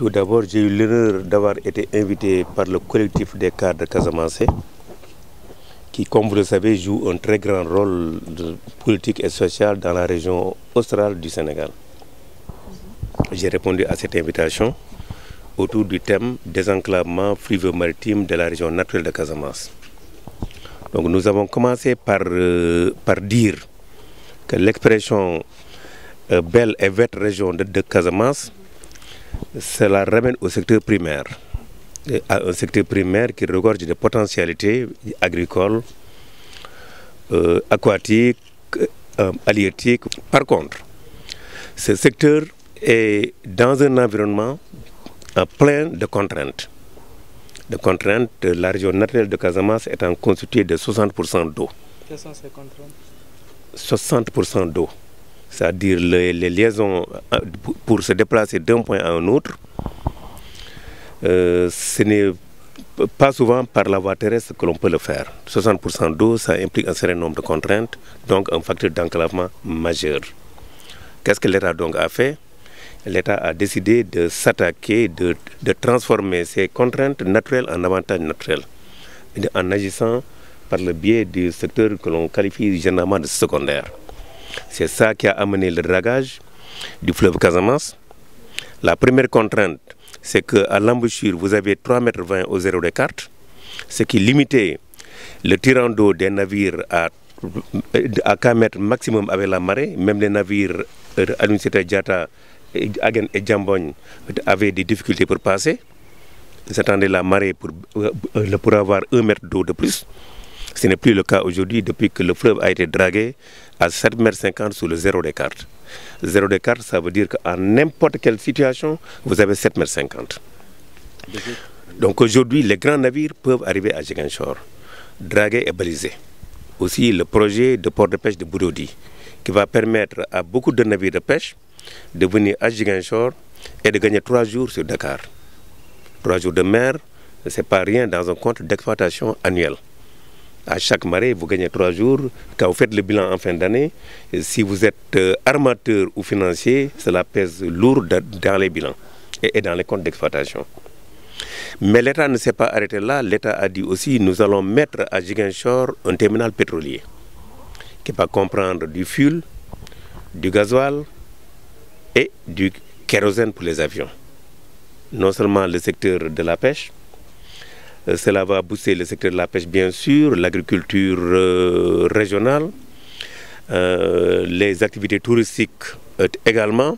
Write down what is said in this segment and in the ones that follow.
Tout d'abord, j'ai eu l'honneur d'avoir été invité par le collectif des cadres Casamance qui, comme vous le savez, joue un très grand rôle politique et social dans la région australe du Sénégal. J'ai répondu à cette invitation autour du thème désenclavement fluvio-maritime de la région naturelle de Casamance. Donc nous avons commencé par, euh, par dire que l'expression euh, belle et verte région de, de Casamance, cela ramène au secteur primaire, à un secteur primaire qui regorge des potentialités agricoles, euh, aquatiques, euh, halieutiques. Par contre, ce secteur est dans un environnement plein de contraintes. De contraintes, la région naturelle de Casamance étant constituée de 60% d'eau. Quelles sont ces contraintes? 60% d'eau. C'est-à-dire les, liaisons pour se déplacer d'un point à un autre, euh, ce n'est pas souvent par la voie terrestre que l'on peut le faire. 60% d'eau, ça implique un certain nombre de contraintes, donc un facteur d'enclavement majeur. Qu'est-ce que l'État donc a fait? L'État a décidé de s'attaquer, de, de, transformer ces contraintes naturelles en avantages naturels, en agissant par le biais du secteur que l'on qualifie généralement de secondaire. C'est ça qui a amené le dragage du fleuve Casamance. La première contrainte, c'est qu'à l'embouchure, vous avez 3,20 mètres au zéro des cartes, ce qui limitait le tirant d'eau des navires à, à 4 mètres maximum avec la marée. Même les navires à l'université Diata, Agen et Djambogne avaient des difficultés pour passer. Ils attendaient la marée pour, pour avoir 1 mètre d'eau de plus. Ce n'est plus le cas aujourd'hui depuis que le fleuve a été dragué à 7,50 m sous le zéro des cartes. Zéro des cartes, ça veut dire qu'en n'importe quelle situation, vous avez 7,50 m. Donc aujourd'hui, les grands navires peuvent arriver à Jiganshore, draguer et baliser. Aussi le projet de port de pêche de Boudodi, qui va permettre à beaucoup de navires de pêche de venir à Jiganshore et de gagner 3 jours sur Dakar. 3 jours de mer, ce n'est pas rien dans un compte d'exploitation annuel. À chaque marée, vous gagnez trois jours. Quand vous faites le bilan en fin d'année, si vous êtes armateur ou financier, cela pèse lourd dans les bilans et dans les comptes d'exploitation. Mais l'État ne s'est pas arrêté là. L'État a dit aussi nous allons mettre à Jiganshore un terminal pétrolier qui va comprendre du fuel, du gasoil et du kérosène pour les avions. Non seulement le secteur de la pêche, cela va booster le secteur de la pêche, bien sûr, l'agriculture euh, régionale, euh, les activités touristiques euh, également,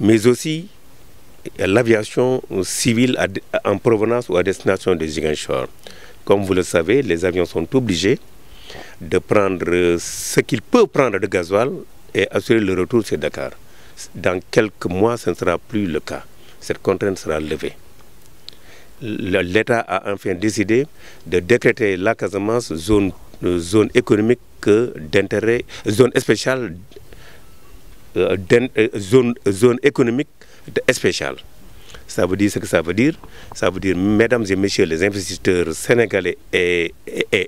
mais aussi l'aviation civile en provenance ou à destination de Jiganshore. Comme vous le savez, les avions sont obligés de prendre ce qu'ils peuvent prendre de gasoil et assurer le retour sur Dakar. Dans quelques mois, ce ne sera plus le cas. Cette contrainte sera levée l'État a enfin décidé de décréter la Casamance zone, économique d'intérêt, zone spéciale, euh, zone, zone économique spéciale. Ça veut dire ce que ça veut dire. Ça veut dire, mesdames et messieurs les investisseurs sénégalais et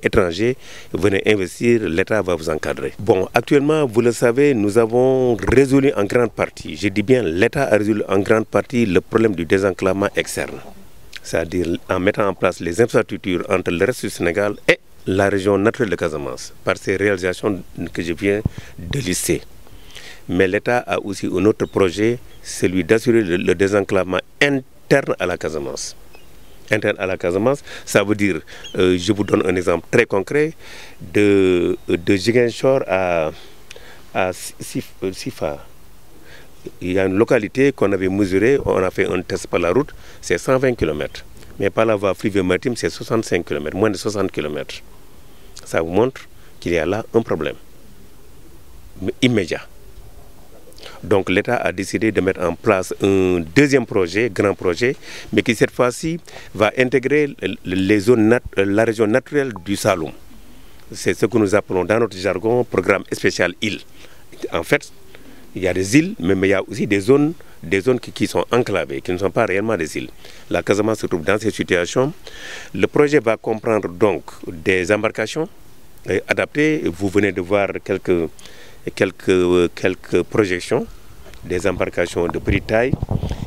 étrangers, venez investir, l'État va vous encadrer. Bon, actuellement, vous le savez, nous avons résolu en grande partie, je dis bien l'État a résolu en grande partie le problème du désenclavement externe c'est-à-dire en mettant en place les infrastructures entre le reste du Sénégal et la région naturelle de Casamance, par ces réalisations que je viens de lister. Mais l'État a aussi un autre projet, celui d'assurer le, le, désenclavement interne à la Casamance. Interne à la Casamance, ça veut dire, euh, je vous donne un exemple très concret, de, de Jigenshore à, à Sif, Sifa, il y a une localité qu'on avait mesurée, on a fait un test par la route, c'est 120 km. Mais par la voie fleuve maritime, c'est 65 km, moins de 60 km. Ça vous montre qu'il y a là un problème immédiat. Donc l'État a décidé de mettre en place un deuxième projet, grand projet, mais qui cette fois-ci va intégrer les zones la région naturelle du Saloum. C'est ce que nous appelons dans notre jargon programme spécial île. En fait, il y a des îles, mais il y a aussi des zones, des zones qui, sont enclavées, qui ne sont pas réellement des îles. La Casamance se trouve dans cette situation. Le projet va comprendre donc des embarcations euh, adaptées. Vous venez de voir quelques, quelques, quelques projections, des embarcations de petite taille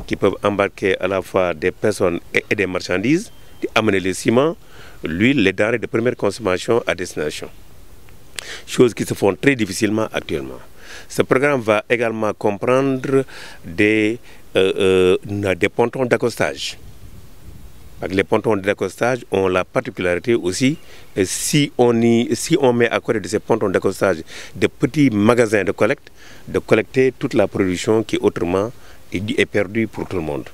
qui peuvent embarquer à la fois des personnes et des marchandises, amener les ciments, l'huile, les denrées de première consommation à destination. Choses qui se font très difficilement actuellement. Ce programme va également comprendre des, euh, euh, des pontons d'accostage. Les pontons d'accostage ont la particularité aussi, si on, y, si on met à côté de ces pontons d'accostage de petits magasins de collecte, de collecter toute la production qui autrement est perdue pour tout le monde.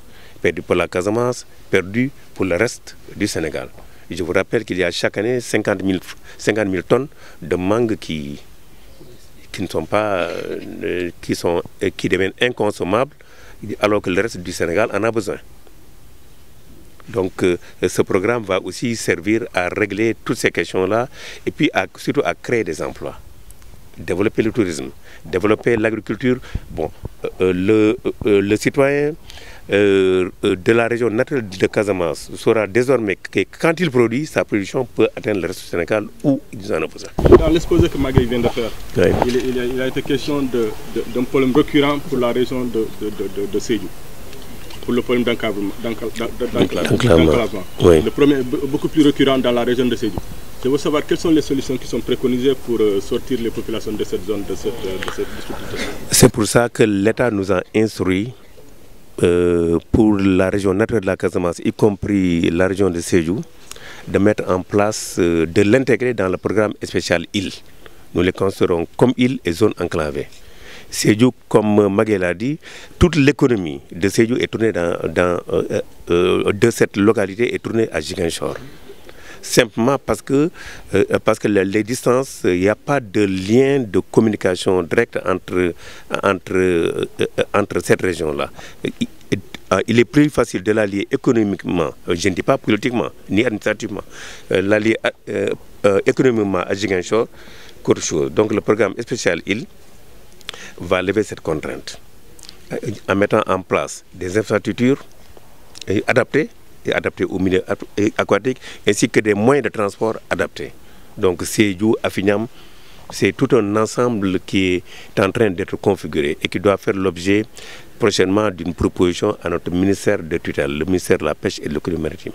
Perdue pour la Casamance, perdue pour le reste du Sénégal. je vous rappelle qu'il y a chaque année 50 000, 50 000 tonnes de mangue qui, qui ne sont pas, euh, qui, sont, euh, qui deviennent inconsommables, alors que le reste du Sénégal en a besoin. Donc euh, ce programme va aussi servir à régler toutes ces questions-là et puis à, surtout à créer des emplois, développer le tourisme, développer l'agriculture. Bon, euh, le, euh, le, citoyen euh, de la région naturelle de Casamance saura désormais que quand il produit, sa production peut atteindre le reste du Sénégal où il en a besoin. Dans l'exposé que Magui vient de faire, oui. il, il, a, il, a, été question d'un problème récurrent pour la région de, de, de, de Sédou pour le problème d'enclavement. Oui. Le premier beaucoup plus récurrent dans la région de Sédou. Je veux savoir quelles sont les solutions qui sont préconisées pour euh, sortir les populations de cette zone, de cette, de cette C'est pour ça que l'État nous a instruit euh, pour la région naturelle de la Casamance, y compris la région de Sédou, de mettre en place, euh, de l'intégrer dans le programme spécial île. Nous les considérons comme île et zone enclavée. Sédhiou, comme Maguel l'a dit, toute l'économie de Sédhiou est tournée dans, euh, euh, de cette localité est tournée à Giguinchor. Simplement parce que, euh, parce que les, distances, il n'y a pas de lien de communication directe entre, entre, entre cette région-là. Il est plus facile de l'allier économiquement, je ne dis pas politiquement, ni administrativement, l'allier économiquement à Giguinchor qu'autre chose. Donc le programme spécial île va lever cette contrainte en mettant en place des infrastructures adaptées et adaptées au milieu aquatique ainsi que des moyens de transport adaptés. Donc Sédhiou, Afignam, c'est tout un ensemble qui est en train d'être configuré et qui doit faire l'objet prochainement d'une proposition à notre ministère de tutelle, le ministère de la Pêche et de l'économie maritime.